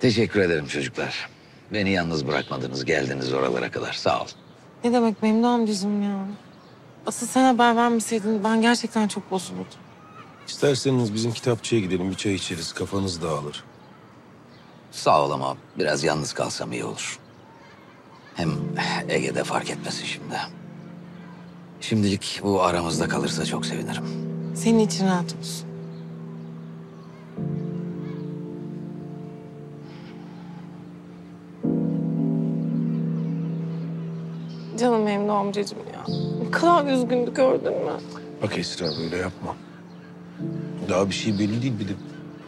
Teşekkür ederim çocuklar. Beni yalnız bırakmadınız, geldiniz oralara kadar. Sağ ol. Ne demek Memdu amcacığım ya? Asıl sen haber vermeseydin ben gerçekten çok bozulurdum. İsterseniz bizim kitapçıya gidelim bir çay içeriz kafanız dağılır. Sağ ol ama biraz yalnız kalsam iyi olur. Hem Ege'de fark etmesin şimdi. Şimdilik bu aramızda kalırsa çok sevinirim. Senin için rahat olsun. Canım Memdu amcacığım ya. Ne kadar üzgündü gördün mü? Bak Esra böyle yapma. Daha bir şey belli değil bir de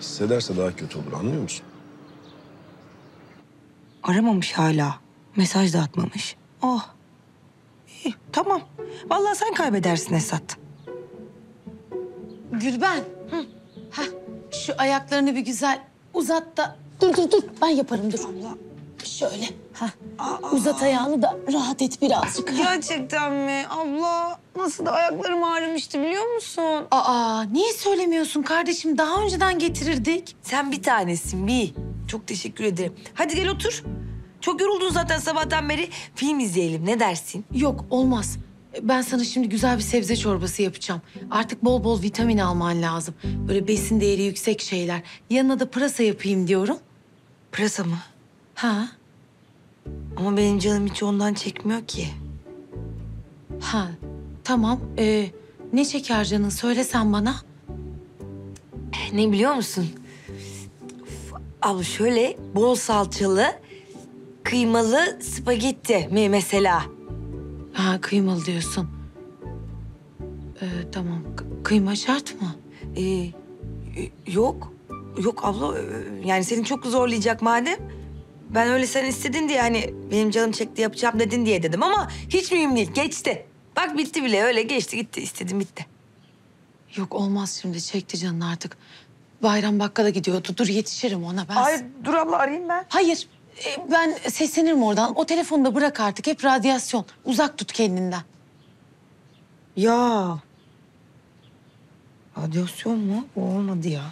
hissederse daha kötü olur anlıyor musun? Aramamış hala. Mesaj da atmamış. Oh. İyi, tamam. Vallahi sen kaybedersin Esat. Gülben. Hı. Heh, şu ayaklarını bir güzel uzat da... Dur dur dur ben yaparım dur. Şöyle. Heh. Uzat ayağını da rahat et birazcık. Gerçekten mi? Abla nasıl da ayaklarım ağrımıştı biliyor musun? Aa niye söylemiyorsun kardeşim? Daha önceden getirirdik. Sen bir tanesin bir. Çok teşekkür ederim. Hadi gel otur. Çok yoruldun zaten sabahtan beri. Film izleyelim ne dersin? Yok olmaz. Ben sana şimdi güzel bir sebze çorbası yapacağım. Artık bol bol vitamin alman lazım. Böyle besin değeri yüksek şeyler. Yanına da pırasa yapayım diyorum. Pırasa mı? Ha? Ama benim canım hiç ondan çekmiyor ki. Ha. Tamam. Ee, ne çeker canın? Söylesen bana. Ne biliyor musun? Uf, Abla şöyle bol salçalı, kıymalı spagetti mi mesela? Ha kıymalı diyorsun. Ee, tamam. K- kıyma şart mı? Ee, e, yok. Yok abla. e, Yani seni çok zorlayacak madem. Ben öyle sen istedin diye hani benim canım çekti yapacağım dedin diye dedim ama hiç mühim değil. Geçti. Bak bitti bile öyle geçti gitti istedim bitti. Yok olmaz şimdi. Çekti canın artık. Bayram bakkala gidiyordu. Dur yetişirim ona ben. dur abla arayayım ben. Hayır. e, ben seslenirim oradan. O telefonu da bırak artık. Hep radyasyon. Uzak tut kendinden. Ya. Radyasyon mu? Bu olmadı ya.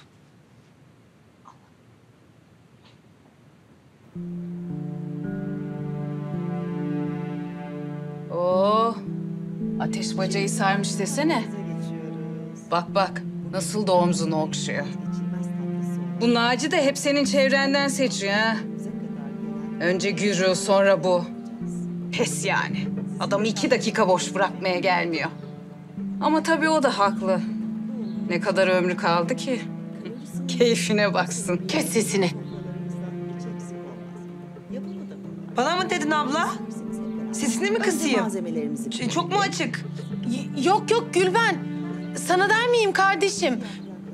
Oo, Oh, ateş bacayı sarmış desene. Bak bak, nasıl da omzunu okşuyor. Bu Naci de hep senin çevrenden seçiyor ha. Önce Gürü, sonra bu. Pes yani. Adamı iki dakika boş bırakmaya gelmiyor. Ama tabii o da haklı. Ne kadar ömrü kaldı ki? Keyfine baksın. Kes sesini. Bana mı dedin abla? Sesini mi kısayım? Ç- Çok mu açık? Y- yok yok Gülben. Sana der miyim kardeşim?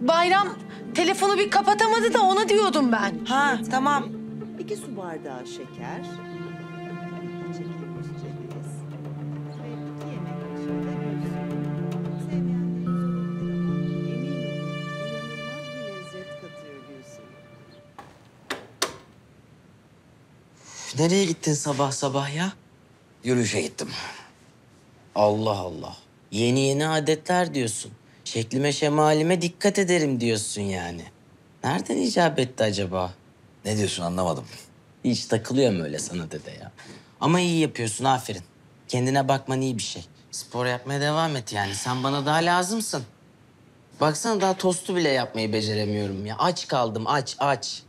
Bayram telefonu bir kapatamadı da ona diyordum ben. Ha tamam. İki su bardağı şeker. Nereye gittin sabah sabah ya? Yürüyüşe gittim. Allah Allah. Yeni yeni adetler diyorsun. Şeklime şemalime dikkat ederim diyorsun yani. Nereden icap etti acaba? Ne diyorsun anlamadım. Hiç takılıyorum öyle sana dede ya. Ama iyi yapıyorsun aferin. Kendine bakman iyi bir şey. Spor yapmaya devam et yani. Sen bana daha lazımsın. Baksana daha tostu bile yapmayı beceremiyorum ya. Aç kaldım aç aç.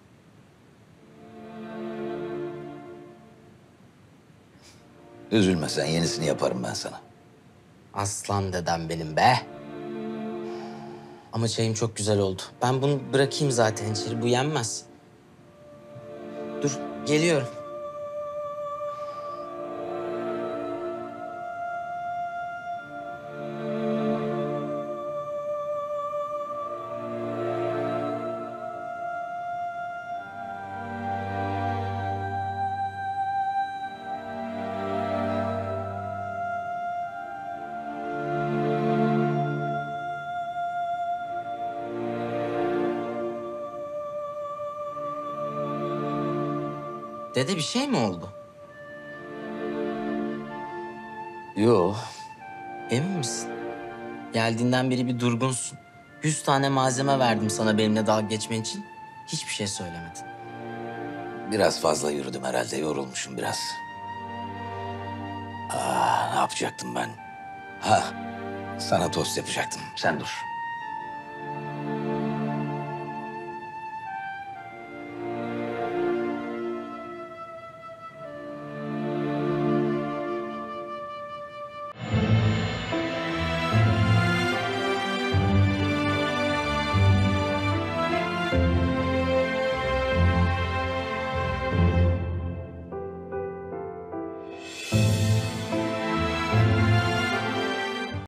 Üzülme sen yenisini yaparım ben sana. Aslan dedem benim be. Ama çayım çok güzel oldu. Ben bunu bırakayım zaten içeri. Bu yenmez. Dur, geliyorum. Dede bir şey mi oldu? Yo, Emin misin? Geldiğinden beri bir durgunsun. Yüz tane malzeme verdim sana benimle dalga geçmen için. Hiçbir şey söylemedin. Biraz fazla yürüdüm herhalde. Yorulmuşum biraz. Aa, ne yapacaktım ben? Ha, sana tost yapacaktım. Sen dur.